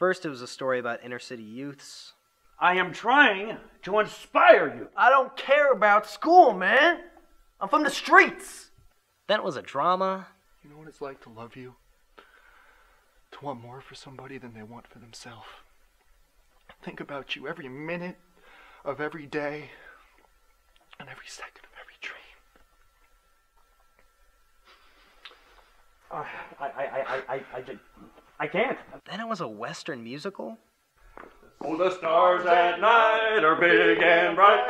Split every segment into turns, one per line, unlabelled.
First, it was a story about inner city youths.
I am trying to inspire you.
I don't care about school, man. I'm from the streets.
Then it was a drama.
You know what it's like to love you? To want more for somebody than they want for themselves. Think about you every minute of every day and every second of every dream.
Uh, I, I, I, I, I, I can't.
Then it was a Western musical.
Oh, the stars at night are big and bright,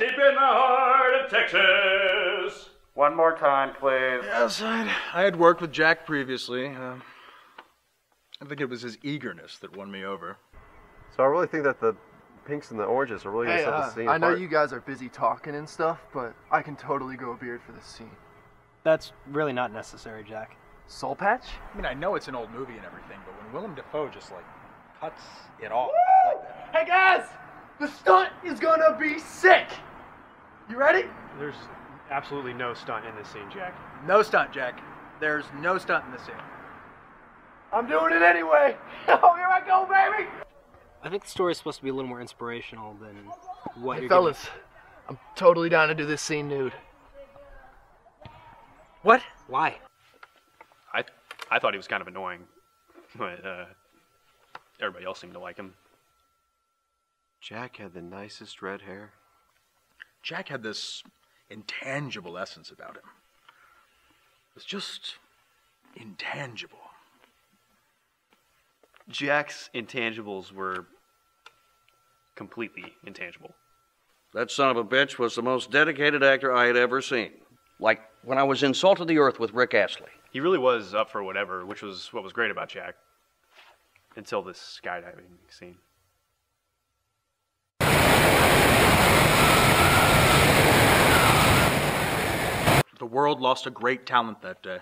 deep in the heart of Texas.
One more time, please.
Yes, I'd, I had worked with Jack previously. Uh, I think it was his eagerness that won me over.
So I really think that the pinks and the oranges are really going to set
uh,
the scene
I know you guys are busy talking and stuff, but I can totally grow a beard for this scene.
That's really not necessary, Jack.
Soul patch?
I mean, I know it's an old movie and everything, but when Willem Dafoe just like cuts it off like.
Hey guys! The stunt is gonna be sick! You ready?
There's absolutely no stunt in this scene, Jack.
No stunt, Jack. There's no stunt in this scene.
I'm doing it anyway! Oh, here I go, baby!
I think the story's supposed to be a little more inspirational than what
Hey
you're
fellas, I'm totally down to do this scene nude.
What? Why?
I I thought he was kind of annoying, but uh, everybody else seemed to like him.
Jack had the nicest red hair.
Jack had this intangible essence about him. It was just intangible.
Jack's intangibles were completely intangible.
That son of a bitch was the most dedicated actor I had ever seen. Like when I was in Salt of the Earth with Rick Astley.
He really was up for whatever, which was what was great about Jack. Until this skydiving scene.
The world lost a great talent that day.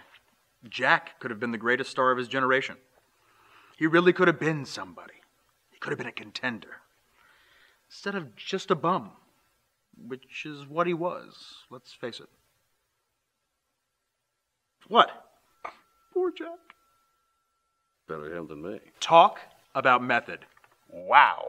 Jack could have been the greatest star of his generation. He really could have been somebody. He could have been a contender. Instead of just a bum, which is what he was, let's face it. What? Poor Jack.
Better him than me.
Talk about method. Wow.